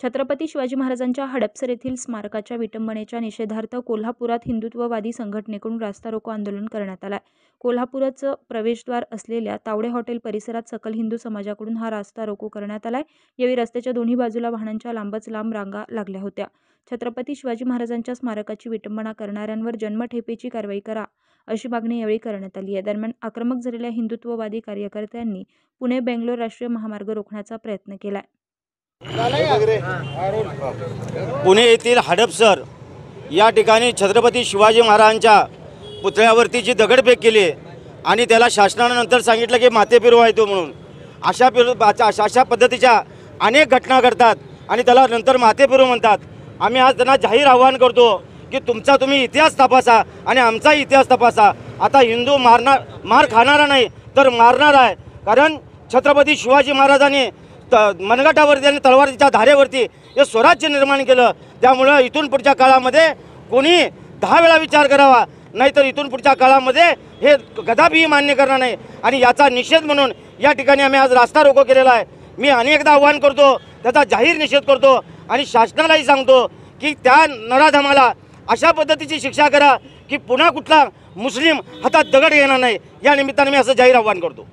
छत्रपती शिवाजी महाराजांच्या हडपसर येथील स्मारकाच्या विटंबनेच्या निषेधार्थ कोल्हापुरात हिंदुत्ववादी संघटनेकडून रास्ता रोको आंदोलन करण्यात आलाय. कोल्हापूरचं प्रवेशद्वार असलेल्या तावडे हॉटेल परिसरात सकल हिंदू समाजाकडून हा रास्ता रोको करण्यात आलाय. यावेळी रस्त्याच्या दोन्ही बाजूला वाहनांच्या लांबच लांब रांगा लागल्या होत्या. छत्रपती शिवाजी महाराजांच्या स्मारकाची विटंबना करणाऱ्यांवर जन्मठेपेची कारवाई करा अशी मागणी यावेळी करण्यात आली आहे. दरम्यान आक्रमक झालेल्या हिंदुत्ववादी कार्यकर्त्यांनी पुणे बेंगलोर राष्ट्रीय महामार्ग रोखण्याचा प्रयत्न केला आहे पुणे येथील हडपसर या ठिकाणी छत्रपती शिवाजी महाराजांच्या पुतळ्यावरती जी दगडफेक केली आणि त्याला शासनानंतर सांगितलं की माते आहे तो म्हणून. अशा फिर अशा पद्धतीच्या अनेक घटना घडतात आणि त्याला नंतर माते फिरू म्हणतात. आम्ही आज त्यांना जाहीर आवाहन करतो की तुमचा तुम्ही इतिहास तपासा आणि आमचा इतिहास तपासा. आता हिंदू मारणार मार खाणारा नाही तर मारणार आहे. कारण छत्रपती शिवाजी महाराजांनी त मनगटावरती आणि तलवारीच्या धारेवरती हे स्वराज्य निर्माण केलं. त्यामुळं इथून पुढच्या काळामध्ये कोणी दहा वेळा विचार करावा नाहीतर इथून पुढच्या काळामध्ये हे कदापिही मान्य करणार नाही. आणि याचा निषेध म्हणून या ठिकाणी आम्ही आज रास्ता रोको केलेला आहे. मी अनेकदा आव्हान करतो त्याचा जाहीर निषेध करतो आणि शासनालाही सांगतो की त्या नराधमाला अशा पद्धतीची शिक्षा करा की पुन्हा कुठला मुस्लिम हातात दगड येणार नाही. या निमित्ताने मी असं जाहीर आव्हान करतो.